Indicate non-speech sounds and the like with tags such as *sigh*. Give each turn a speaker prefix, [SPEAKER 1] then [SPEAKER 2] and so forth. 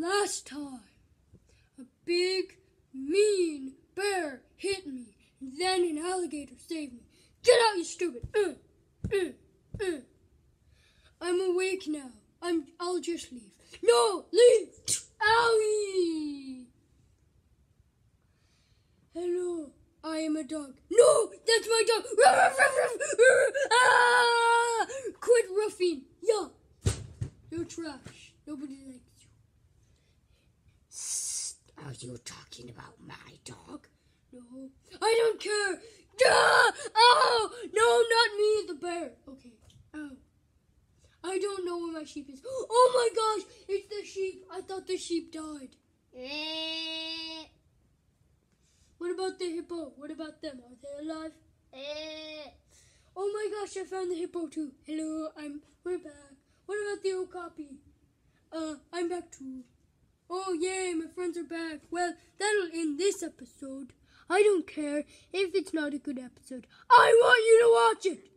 [SPEAKER 1] Last time, a big, mean bear hit me, and then an alligator saved me. Get out, you stupid! Uh, uh, uh. I'm awake now. I'm. I'll just leave. No, leave! Owie! Hello, I am a dog. No, that's my dog. *laughs* ah! Quit roughing. Yeah, you're trash. Nobody likes you.
[SPEAKER 2] Are you talking about my dog?
[SPEAKER 1] No, I don't care. Ah! Oh, no, not me, the bear. Okay. Oh. I don't know where my sheep is. *gasps* Oh my gosh, it's the sheep. I thought the sheep died.
[SPEAKER 2] Eh, *laughs*
[SPEAKER 1] What about the hippo? What about them? Are they alive?
[SPEAKER 2] eh. *laughs*
[SPEAKER 1] Oh my gosh, I found the hippo too. Hello, I'm we're back. What about the okapi? Uh, I'm back too. Oh yay, my friends are back. Well, that'll end this episode. I don't care if it's not a good episode. I want you to watch it.